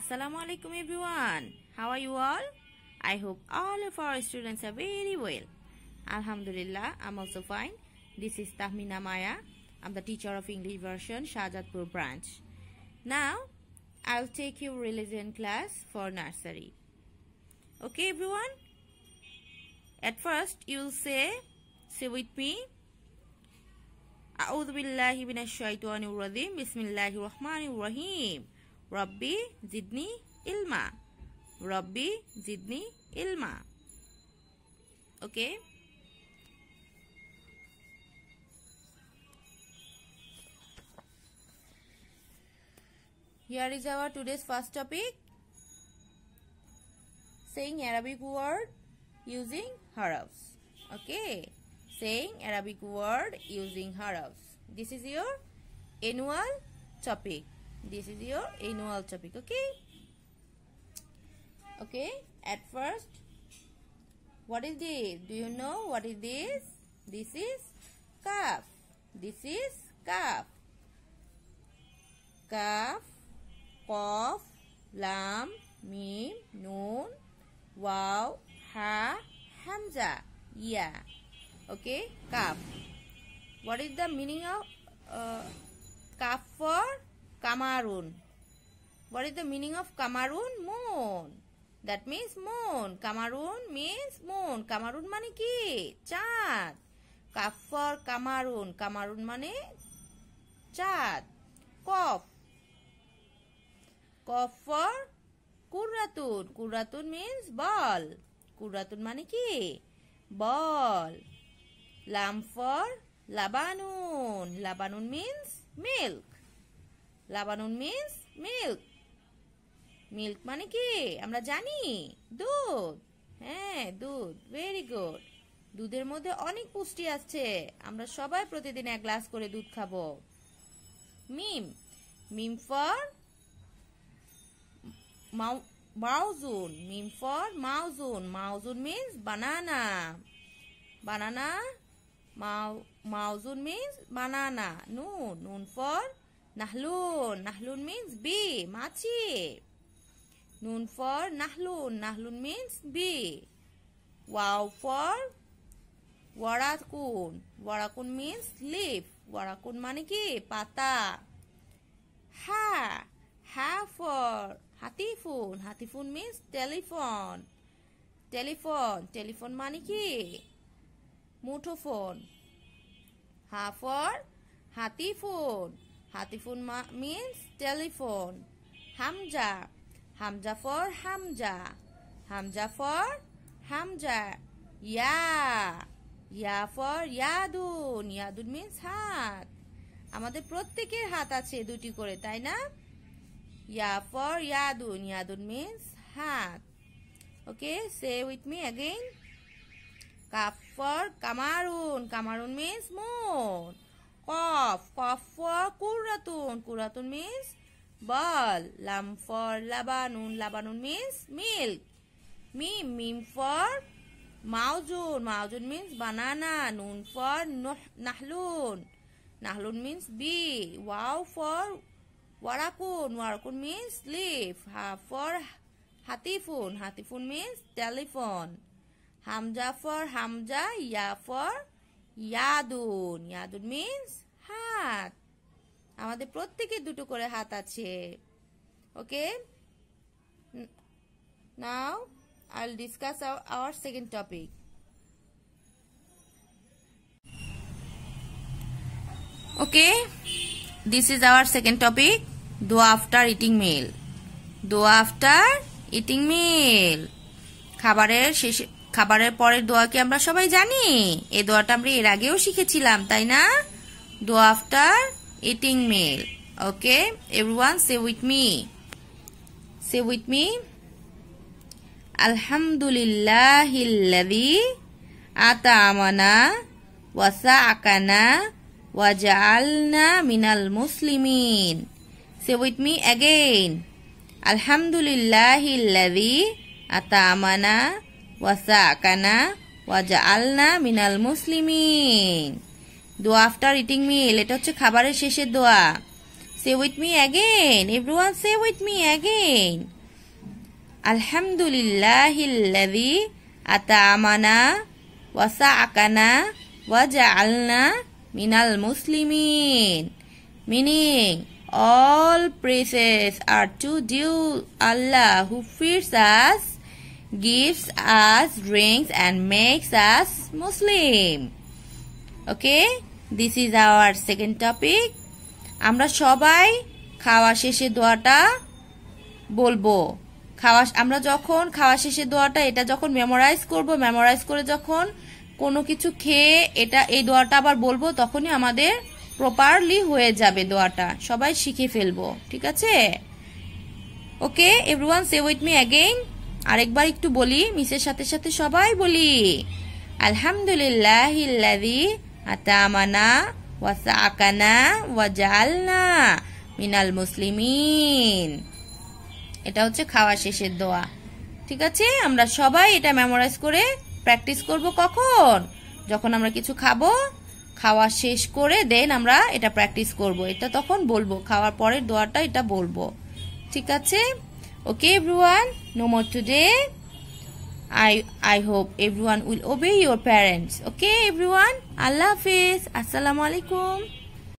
Assalamualaikum everyone. How are you all? I hope all of our students are very well. Alhamdulillah, I'm also fine. This is Tahmina Maya. I'm the teacher of English version Shahjadpur branch. Now, I'll take you religion class for nursery. Okay everyone? At first, you'll say, say with me. A'udhu billahi minash shaitanir rajim. Bismillahir rahmanir rahim. রব্বি জিদনি ইলমা রব্বি জিদনি ইলমা okay Here is our today's first topic saying Arabic word using harafs. Okay, saying Arabic word using harafs. This is your annual topic. This is your annual topic okay okay at first what is this? Do you know what is this? This is calf this is calf calf qaf lam mim nun waw ha hamza. Yeah. Okay calf what is the meaning of uh, calf for Cameroon. What is the meaning of Cameroon? Moon. That means moon. Cameroon means moon. Cameroon মানে কি চাঁদ calf for কামারুন কামারুন মানে চাঁদ কফ কফ for কুরাতুন কুরাতুন means ball কুরাতুন মানে কি বল লাম ফর লাবানুন লাবানুন মিন্স মিল্ক লাবানুন মিন্স মিল্ক মিল্ক মানে কি? আমরা জানি। দুধ। হ্যাঁ দুধ। ভেরি গুড দুধের মধ্যে অনেক পুষ্টি আছে আমরা সবাই প্রতিদিন এক গ্লাস করে দুধ খাব। মিম। মিম ফর মাউজুন। মিম ফর মাউজুন। মাউজুন মিন্স বানানা বানানা মাউজুন মিন্স বানানা নুন। নুন for Nahlun. Nahlun means bee, machi. Nun for Nahlun. Nahlun means bee. Wow for Warakun. Warakun means leaf. Warakun মানে কি পাতা হা হা for হাতিফুন হাতিফুন means telephone টেলিফোন টেলিফোন মানে কি মুঠোফোন হা ফর হাতিফোন Hatifun means telephone. Hamza. Hamza for Hamza. Hamza for Hamza. Ya. Ya for Yadun. Yadun means হাত আমাদের প্রত্যেকের হাত আছে দুটি করে তাই না ইয়া ফর ইয়াদুন ইয়াদুন মিন্স হাত okay say with me again cup for কামারুন কামারুন means moon for Kuratun means ball. Lam for labanun. Labanun means milk. Mim. Mim for maujun. Maujun means banana. Nun for nahlun. Nahlun means bee. Wow for warakun. Warakun means leaf. Ha for hatifun. Hatifun means telephone. Hamza for hamza. Ya for ইয়াদুন ইয়াদুন means হাত আমাদের প্রত্যেকের দুটো করে হাত আছে। Okay? Now I discuss our second topic okay? This is our second topic দোয়া আফটার ইটিং মিল দোয়া আফটার ইটিং মিল খাবারের শেষে, খাবারের পরের দোয়া কি আমরা সবাই জানি? এই দোয়াটা আমরা এর আগেও শিখেছিলাম, তাই না? দোয়া after eating meal. Okay, everyone say with me. Say with me. Alhamdulillahilladhi ata'amana wasa'akana waja'alna minal muslimin. Say with me again. Alhamdulillahilladhi ata'amana wasa'akana waja'alna minal muslimin. দোয়া আফটার ইটিং মিল, এটা হচ্ছে খাবারের শেষের দোয়া। Say with me again everyone say with me again আলহামদুলিল্লাহ হিল্লাদি আতা আমানা ওয়াসা আকানা ওয়াজা আলনা মিনাল মুসলিমিন। Meaning all praises are to due Allah who feeds us gives us drinks and makes us Muslim okay this is our second topic আমরা সবাই খাওয়া শেষে দোয়াটা বলব। খাওয়া আমরা যখন খাওয়া শেষে দোয়াটা, এটা যখন মেমোরাইজ করব মেমোরাইজ করে যখন কোনো কিছু খেয়ে এটা, এই দোয়াটা আবার বলব, তখনই আমাদের প্রপারলি হয়ে যাবে দোয়াটা। সবাই শিখে ফেলব, ঠিক আছে? Okay everyone say with me again আরেকবার একটু বলি, মিসের সাথে সাথে সবাই বলি। আলহামদুলিল্লাহ আতামানা ওয়াসাকানা ওয়াজালনা মিনাল মুসলিমিন এটা হচ্ছে খাওয়া শেষের দোয়া। ঠিক আছে? আমরা সবাই এটা মেমোরাইজ করে প্র্যাকটিস করব কখন? যখন আমরা কিছু খাব, খাওয়া শেষ করে দেন আমরা এটা প্র্যাকটিস করব। এটা তখন বলব। খাওয়ার পরের দোয়াটা এটা বলব। ঠিক আছে? Okay everyone no more today I I hope everyone will obey your parents. Okay, everyone. Allah Hafiz. Assalamu alaikum.